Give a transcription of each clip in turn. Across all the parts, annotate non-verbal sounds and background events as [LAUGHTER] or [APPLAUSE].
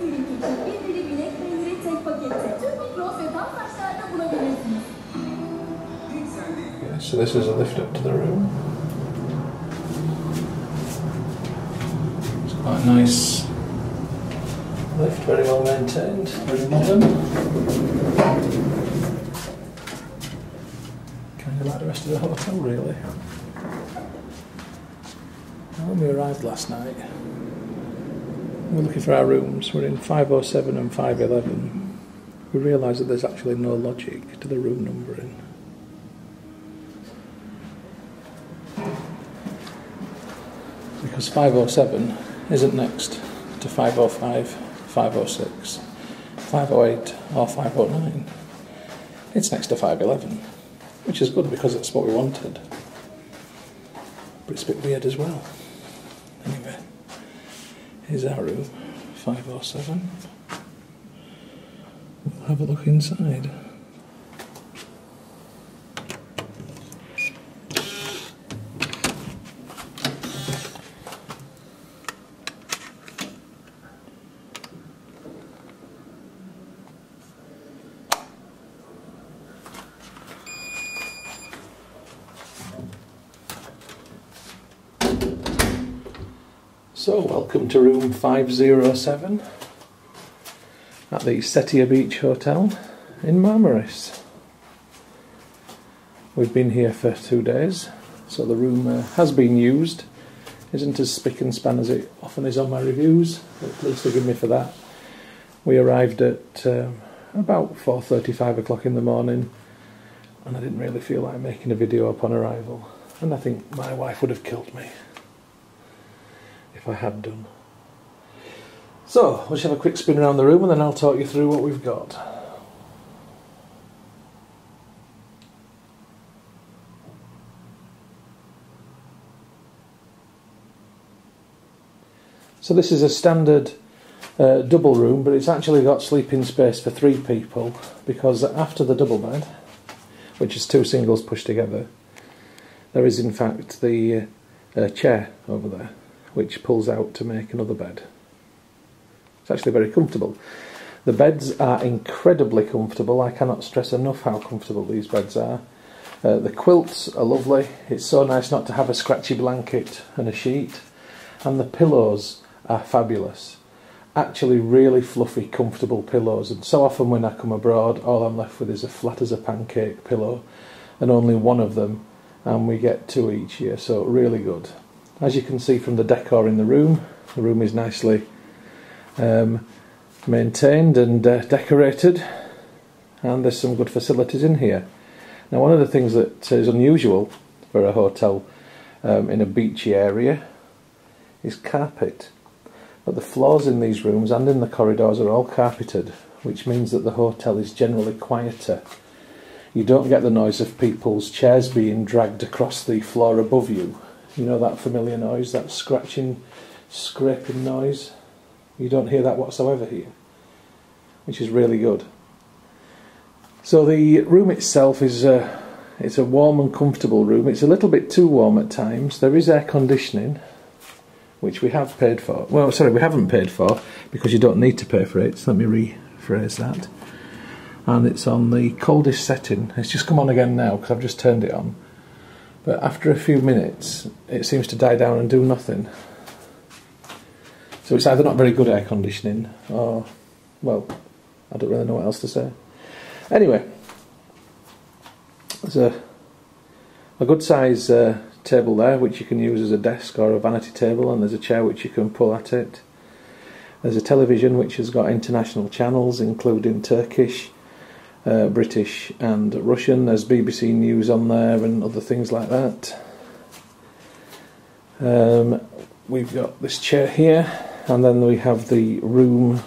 bir dilim inek peyniri tek pakette. Tüm mikros ve tam saçlarda bulabilirsiniz. Yeah, so this is a lift up to the room. It's quite a nice lift, very well maintained, very modern. Kind of like the rest of the hotel, really. Now, when we arrived last night, we were looking for our rooms. We're in 507 and 511. We realise that there's actually no logic to the room numbering. because 507 isn't next to 505, 506, 508, or 509. It's next to 511, which is good because it's what we wanted. But it's a bit weird as well. Our room, 507. We'll have a look inside. So, welcome to room 507 at the Cettia Beach Hotel in Marmaris. We've been here for two days, so the room uh, has been used. Isn't as spick and span as it often is on my reviews, but please forgive me for that. We arrived at um, about 4.35 o'clock in the morning and I didn't really feel like making a video upon arrival. And I think my wife would have killed me if I had done. So, we'll just have a quick spin around the room and then I'll talk you through what we've got. So this is a standard uh, double room, but it's actually got sleeping space for three people because after the double bed, which is two singles pushed together, there is in fact the uh, chair over there which pulls out to make another bed. It's actually very comfortable. The beds are incredibly comfortable. I cannot stress enough how comfortable these beds are. Uh, the quilts are lovely. It's so nice not to have a scratchy blanket and a sheet. And the pillows are fabulous. Actually, really fluffy, comfortable pillows. And so often when I come abroad, all I'm left with is a flat as a pancake pillow and only one of them. And we get two each year, so really good. As you can see from the decor in the room, the room is nicely um, maintained and uh, decorated, and there's some good facilities in here. Now, one of the things that is unusual for a hotel um, in a beachy area is carpet. But the floors in these rooms and in the corridors are all carpeted, which means that the hotel is generally quieter. You don't get the noise of people's chairs being dragged across the floor above you you know that familiar noise, that scratching, scraping noise? You don't hear that whatsoever here, which is really good. So the room itself is a, it's a warm and comfortable room. It's a little bit too warm at times. There is air conditioning, which we have paid for. Well, sorry, we haven't paid for because you don't need to pay for it. So let me rephrase that. And it's on the coldest setting. It's just come on again now because I've just turned it on. But after a few minutes, it seems to die down and do nothing. So it's either not very good air conditioning or, well, I don't really know what else to say. Anyway, there's a, a good size uh, table there which you can use as a desk or a vanity table, and there's a chair which you can pull at it. There's a television which has got international channels, including Turkish, uh, British and Russian. There's BBC News on there and other things like that. Um, we've got this chair here, and then we have the room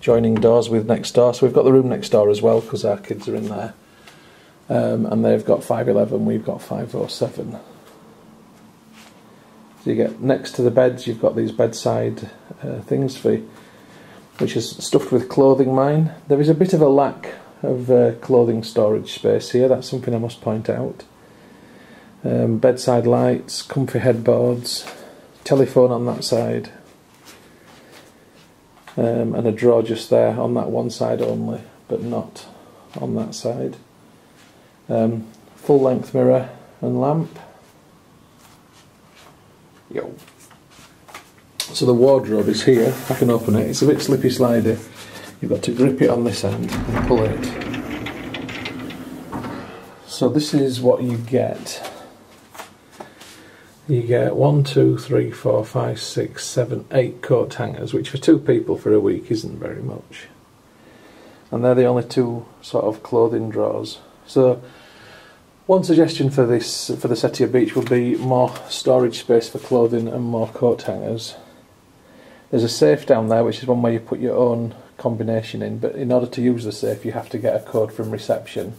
joining doors with next door. So we've got the room next door as well because our kids are in there. Um, and they've got 511, we've got 507. So you get next to the beds, you've got these bedside uh, things for which is stuffed with clothing mine. There is a bit of a lack of uh, clothing storage space here, that's something I must point out. Um, bedside lights, comfy headboards, telephone on that side. um, and a drawer just there on that one side only, but not on that side. Um, full length mirror and lamp. Yo. So the wardrobe is here. I can open it. It's a bit slippy slidey. You've got to grip it on this end and pull it. So this is what you get. You get one, two, three, four, five, six, seven, eight coat hangers, which for two people for a week isn't very much. And they're the only two sort of clothing drawers. So one suggestion for this for the Cettia Beach would be more storage space for clothing and more coat hangers. There's a safe down there, which is one where you put your own combination in, but in order to use the safe, you have to get a code from reception,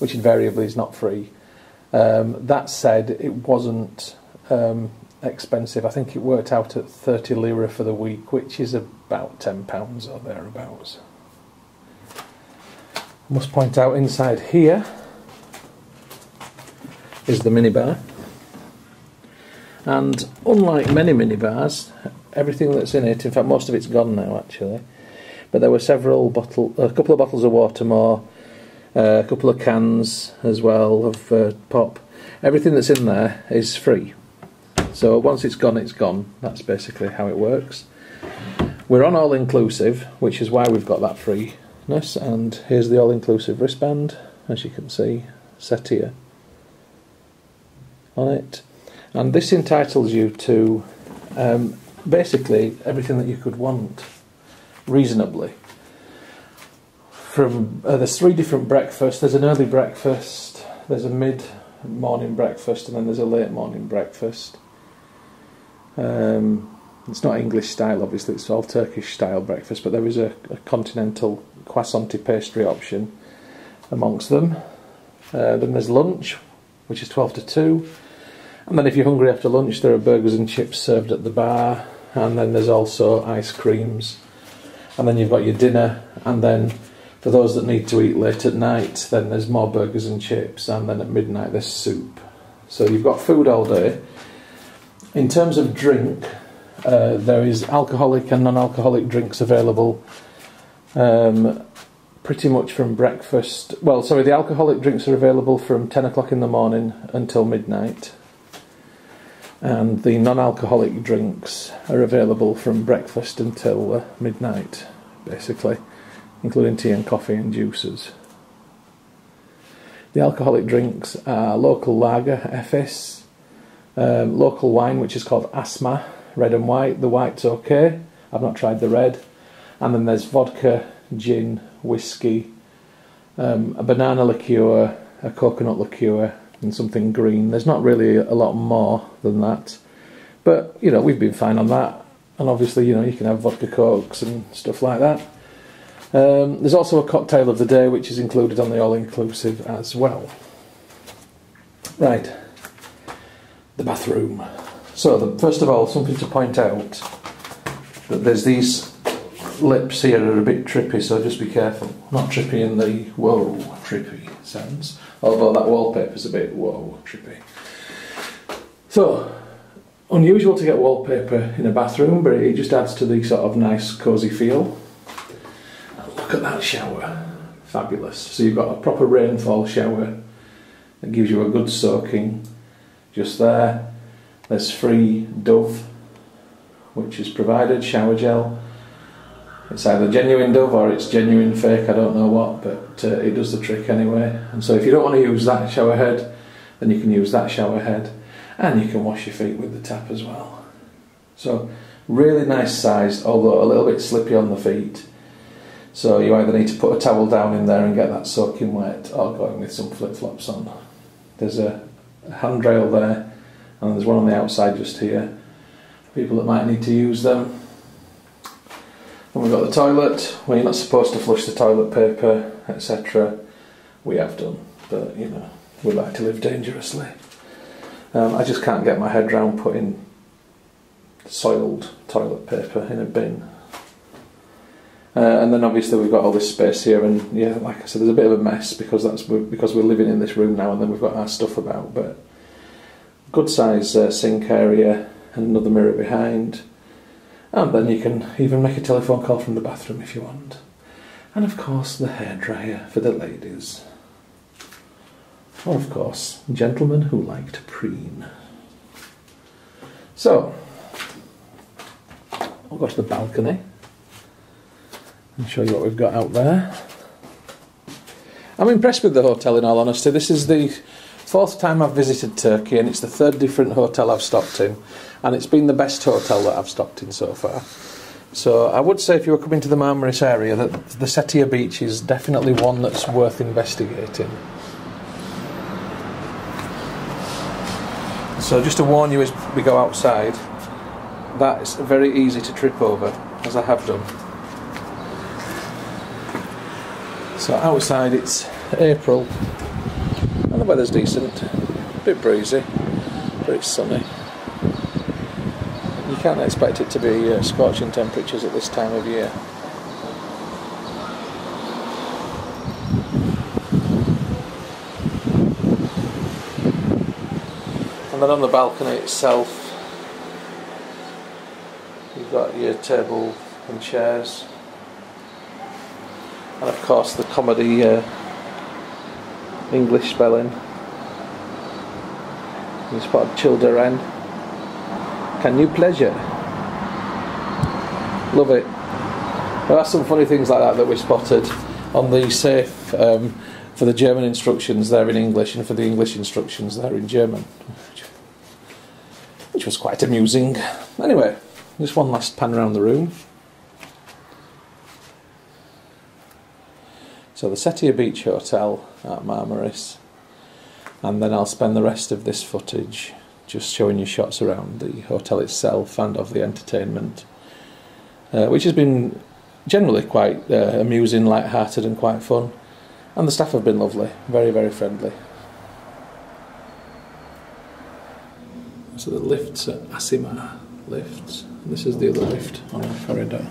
which invariably is not free. Um, that said, it wasn't um, expensive. I think it worked out at 30 lira for the week, which is about £10 or thereabouts. I Must point out inside here is the minibar. And unlike many minibars, everything that's in it, in fact, most of it's gone now actually, but there were several bottle, a couple of bottles of water more, uh, a couple of cans as well of uh, pop. Everything that's in there is free. So once it's gone, it's gone. That's basically how it works. We're on all inclusive, which is why we've got that freeness. And here's the all inclusive wristband, as you can see, set here on it. And this entitles you to um, basically everything that you could want reasonably. From uh, there's three different breakfasts. There's an early breakfast, there's a mid morning breakfast, and then there's a late morning breakfast. Um, it's not English style, obviously. It's all Turkish style breakfast, but there is a, a continental croissant pastry option amongst them. Uh, then there's lunch, which is 12 to 2. And then if you're hungry after lunch, there are burgers and chips served at the bar. And then there's also ice creams. And then you've got your dinner. And then for those that need to eat late at night, then there's more burgers and chips. And then at midnight, there's soup. So you've got food all day. In terms of drink, uh, there is alcoholic and non-alcoholic drinks available. Um, pretty much from breakfast. Well, sorry, the alcoholic drinks are available from 10 o'clock in the morning until midnight and the non-alcoholic drinks are available from breakfast until uh, midnight, basically, including tea and coffee and juices. The alcoholic drinks are local lager, Efes, um, local wine, which is called Asma, red and white. The white's okay. I've not tried the red. And then there's vodka, gin, whiskey, um, a banana liqueur, a coconut liqueur, and something green. There's not really a lot more than that, but you know we've been fine on that. And obviously, you know, you can have vodka cokes and stuff like that. Um, there's also a cocktail of the day which is included on the all-inclusive as well. Right, the bathroom. So, the, first of all, something to point out that there's these lips here are a bit trippy, so just be careful. Not trippy in the whoa trippy sense, although that wallpaper's a bit whoa trippy. So, unusual to get wallpaper in a bathroom, but it just adds to the sort of nice cosy feel. And look at that shower, fabulous. So you've got a proper rainfall shower that gives you a good soaking just there. There's free Dove, which is provided, shower gel it's either genuine Dove or it's genuine fake, I don't know what, but uh, it does the trick anyway. And so if you don't want to use that shower head, then you can use that shower head and you can wash your feet with the tap as well. So really nice sized, although a little bit slippy on the feet. So you either need to put a towel down in there and get that soaking wet or going with some flip flops on. There's a handrail there and there's one on the outside just here. People that might need to use them and we've got the toilet, where you're not supposed to flush the toilet paper, etc. We have done, but you know, we like to live dangerously. Um, I just can't get my head round putting soiled toilet paper in a bin. Uh, and then obviously we've got all this space here, and yeah, like I said, there's a bit of a mess because that's because we're living in this room now, and then we've got our stuff about. But good size uh, sink area and another mirror behind And then you can even make a telephone call from the bathroom if you want. And of course, the hairdryer for the ladies. Or, of course, gentlemen who like to preen. So, I'll go to the balcony and show you what we've got out there. I'm impressed with the hotel in all honesty. This is the fourth time I've visited Turkey and it's the third different hotel I've stopped in and it's been the best hotel that I've stopped in so far. So I would say if you were coming to the Marmaris area that the Cettia beach is definitely one that's worth investigating. So just to warn you as we go outside, that is very easy to trip over, as I have done. So outside it's April and the weather's decent, a bit breezy, but it's sunny. You can't expect it to be uh, scorching temperatures at this time of year. And then on the balcony itself, you've got your table and chairs, and of course the comedy uh, English spelling. You spot children. Can you pleasure? Love it. There are some funny things like that that we spotted on the safe um, for the German instructions there in English and for the English instructions there in German, which was quite amusing. Anyway, just one last pan around the room. So the Cettia Beach Hotel at Marmaris, and then I'll spend the rest of this footage just showing you shots around the hotel itself and of the entertainment, uh, which has been generally quite uh, amusing, light-hearted, and quite fun. And the staff have been lovely, very, very friendly. So the lifts at Asima lifts. This is the other lift on the corridor.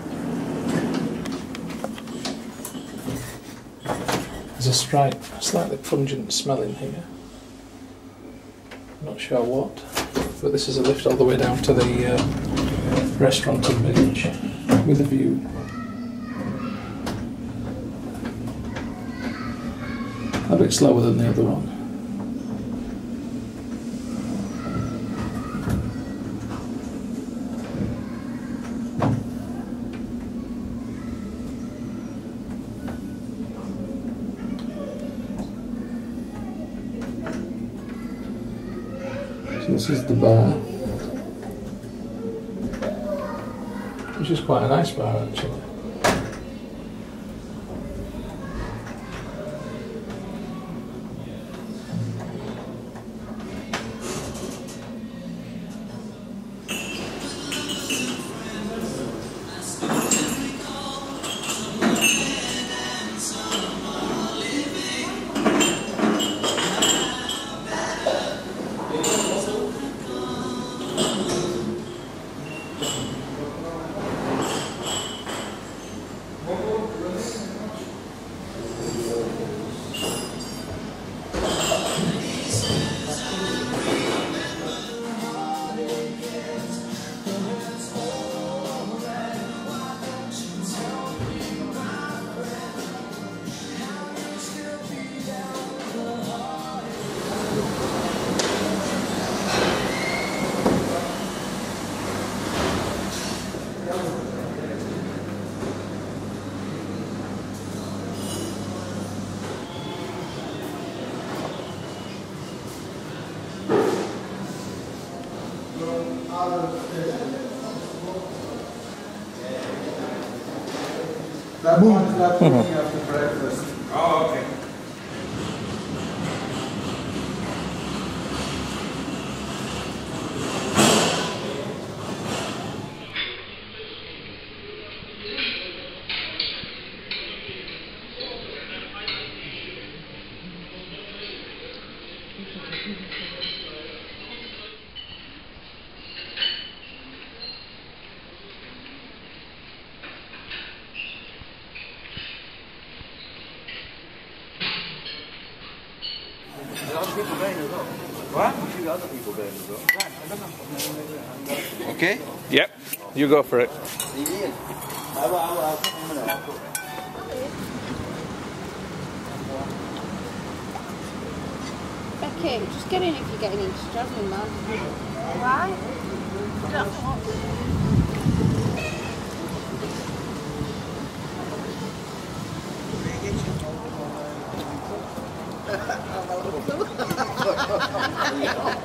There's a slight, slightly pungent smell in here. Not sure what, but this is a lift all the way down to the uh, restaurant and beach with a view. A bit slower than the other one. This is the bar, which is quite a nice bar actually. That one is not cooking after breakfast. Oh, okay. A lot of people going as well. Okay? Yep, you go for it. Becky, just get in if you're getting into travelling, man. Why? Ooh, [LAUGHS] [LAUGHS] [LAUGHS]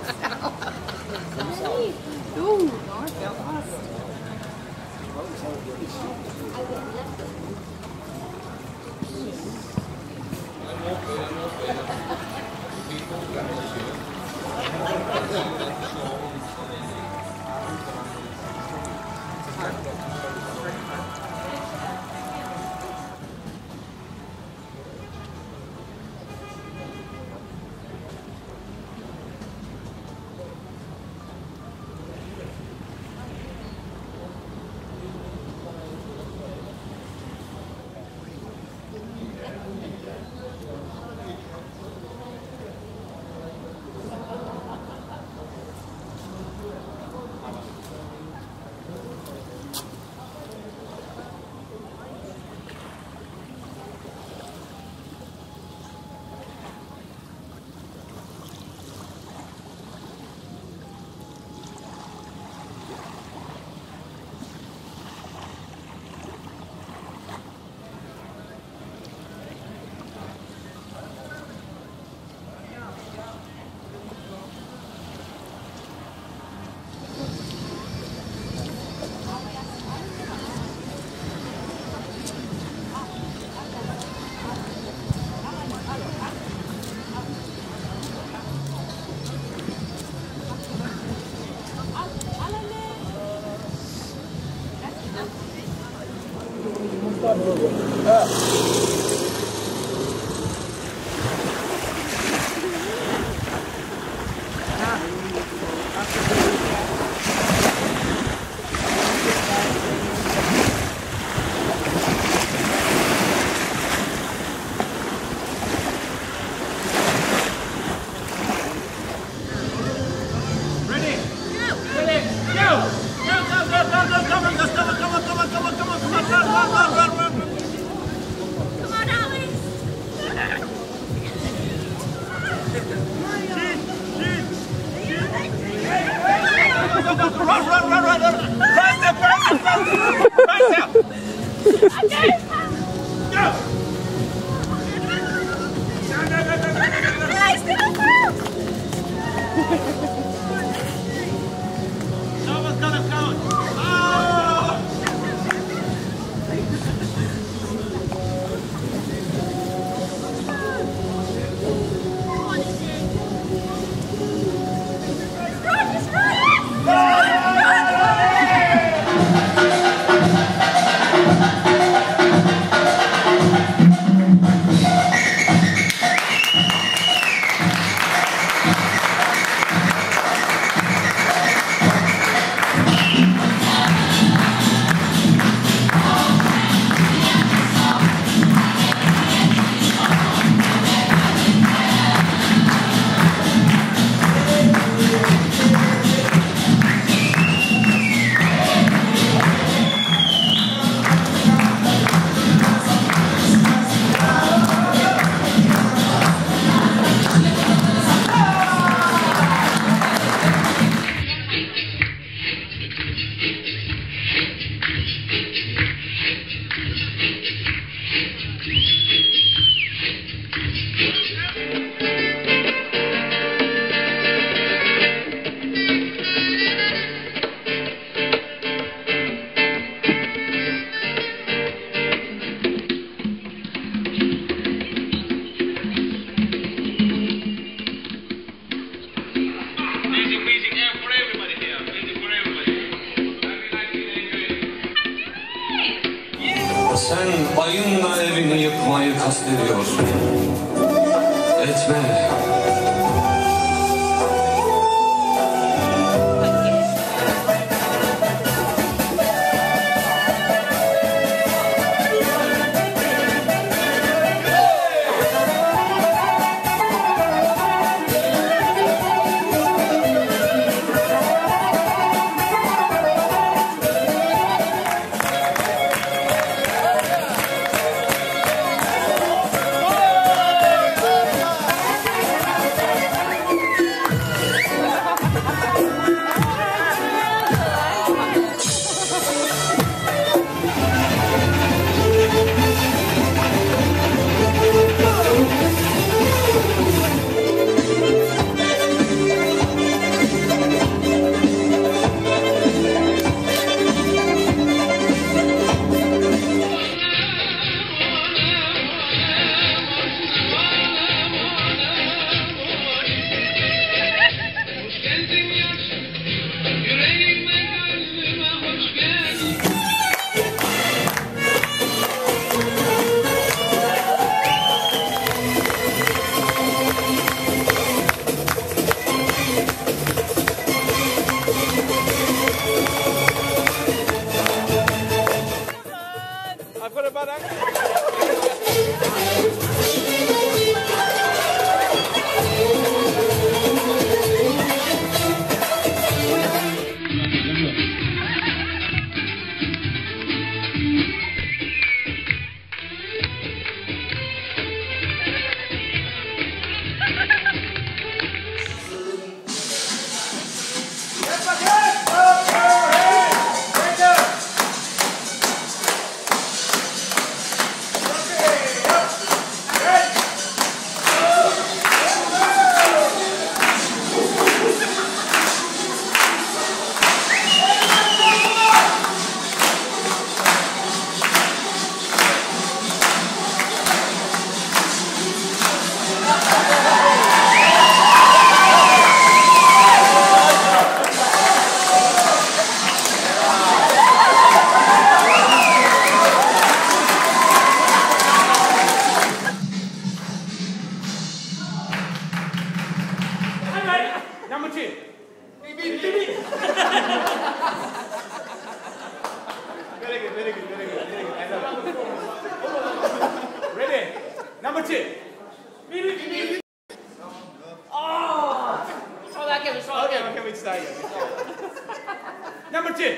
Number two.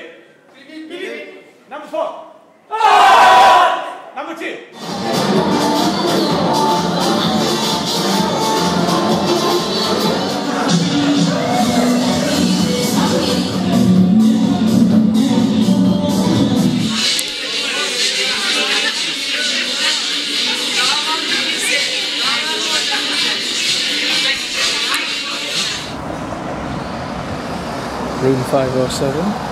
Number four. Ah! Number two. Room 507.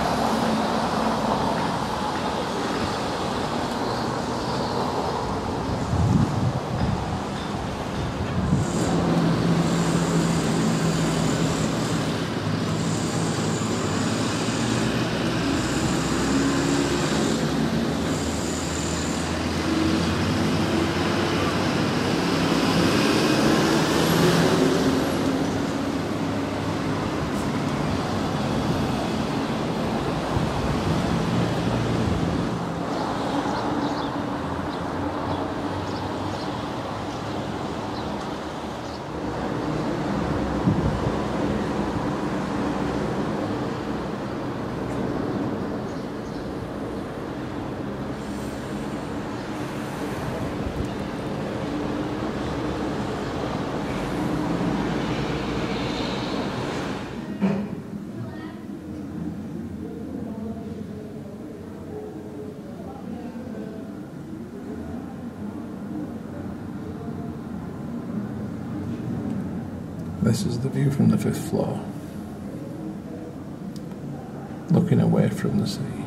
This is the view from the fifth floor, looking away from the sea.